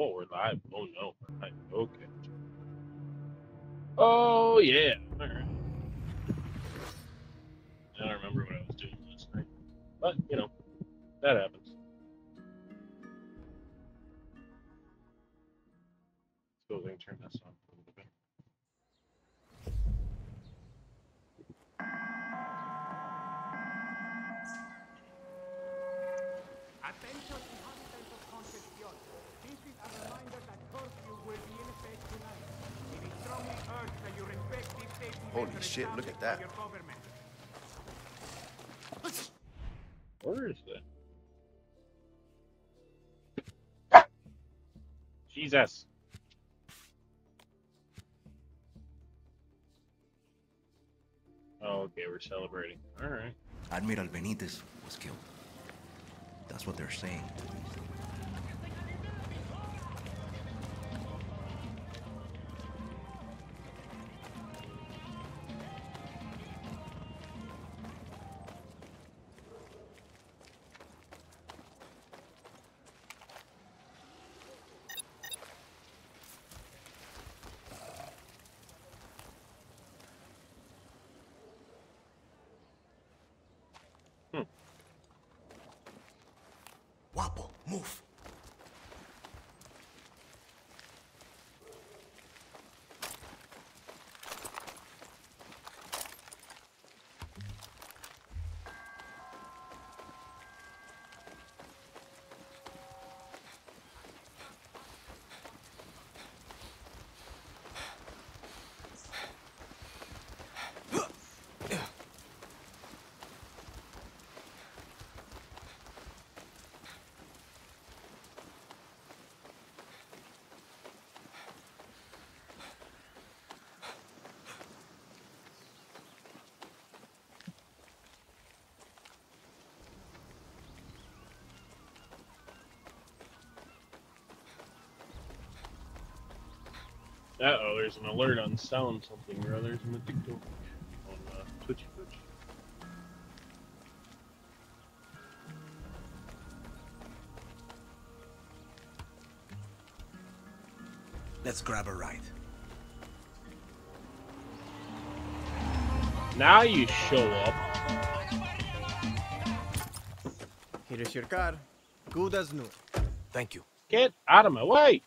Oh, we're live. Oh no, live. Okay. Oh yeah. All right. I don't remember what I was doing last night, but you know that happens. Let's go and turn this on a little bit. Attention inhabitants of Concepcion. This is a reminder that curfew will be in effect tonight. It is strongly urged that you respect these safety Holy shit, look at that. Where is that? Jesus. Oh, okay, we're celebrating. All right. Admiral Benitez was killed. That's what they're saying. Guapo, move. Uh oh, there's an alert on selling something or others in the TikTok on uh, Twitch. Twitch. Let's grab a ride. Now you show up. Here is your car. Good as new. Thank you. Get out of my way.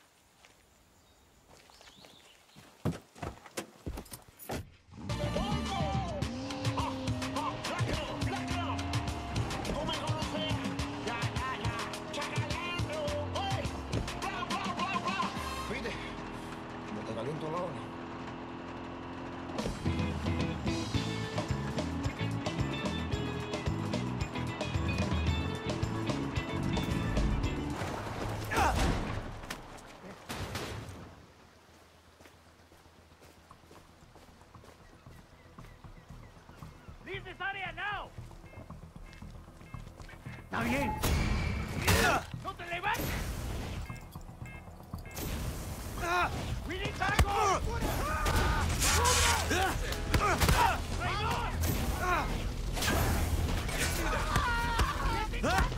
¡Está bien! ¡No te levantes! ¡Willy Taco! ¡Traidor!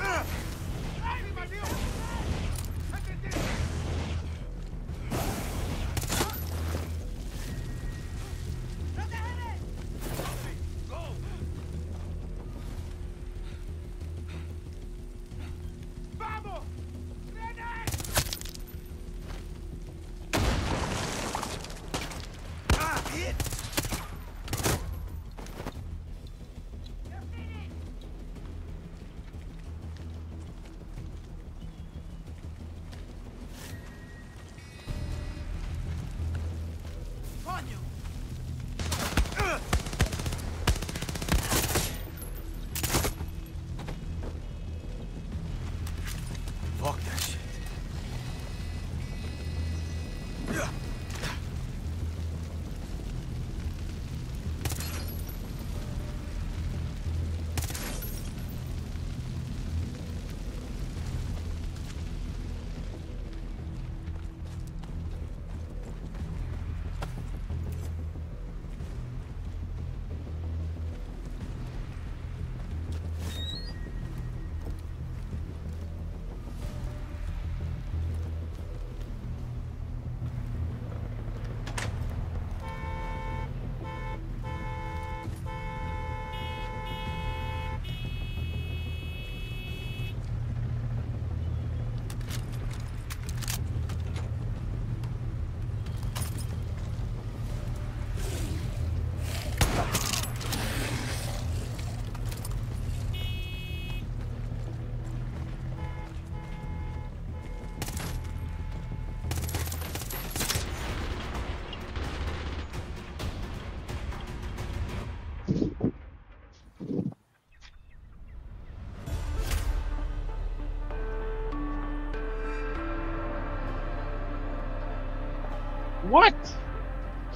What?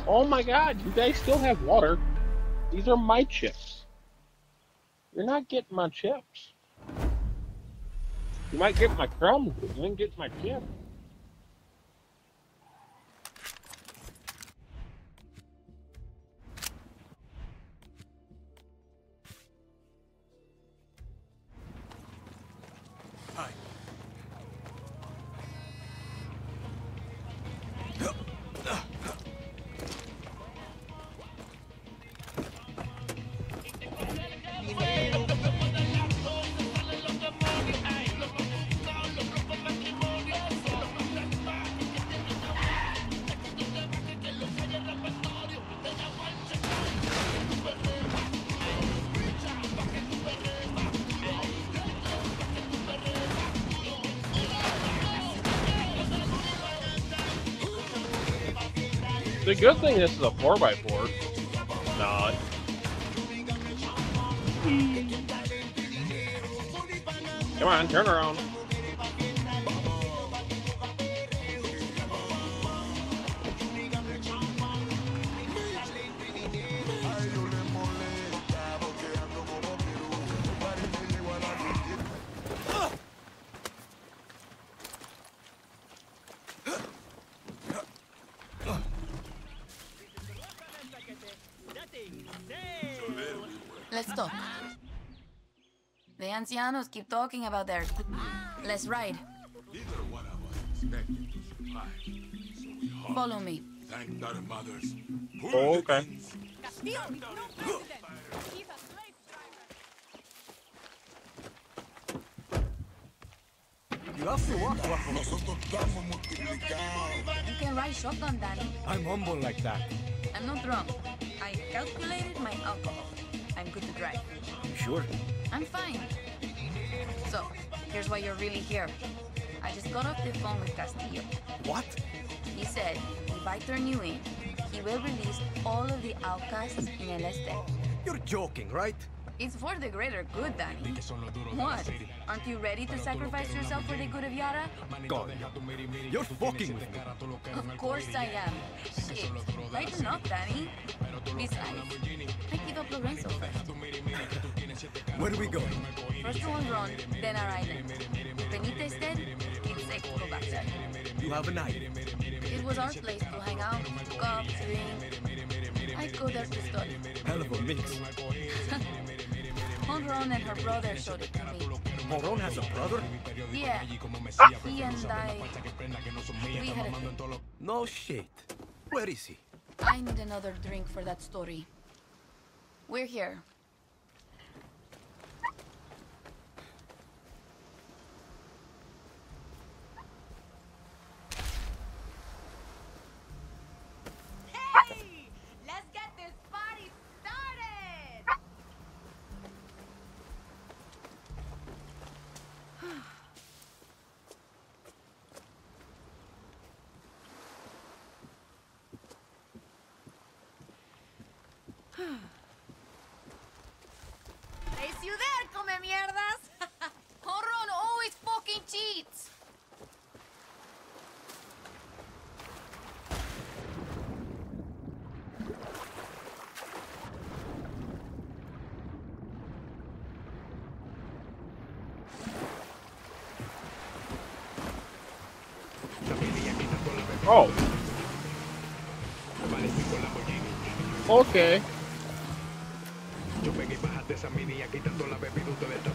Oh my god, you guys still have water. These are my chips. You're not getting my chips. You might get my crumbs, but you ain't get my chips. Uh, uh. The good thing this is a 4x4. Not. Come on, turn around. Let's talk. The ancianos keep talking about their. Let's ride. Neither one of us expected to survive, so. Follow me. Thank our mothers. Oh, okay. You have to walk, You can ride shotgun, Dani. I'm humble like that. I'm not drunk. I calculated my alcohol. I'm good to drive. You sure? I'm fine. So, here's why you're really here. I just got off the phone with Castillo. What? He said if I turn you in, he will release all of the outcasts in El Este. You're joking, right? It's for the greater good, Dani. What? Aren't you ready to sacrifice yourself for the good of Yara? God, you're fucking with me. Of course I am. Shit. Lighten up, Dani. Besides, I give up Lorenzo first. Where are we going? First to Honron, then our island. Benitez dead, it's safe to go back there. You have a idea. It was our place to hang out, talk, drink. I'd go there to study. Hell of a mix. Honron and her brother showed it to me. Moron has a brother? Yeah, he and I, we had a. No shit. Where is he? I need another drink for that story. We're here. Ciudad, come mierdas! Honron always fucking cheats! Oh. Okay quitando la bebida de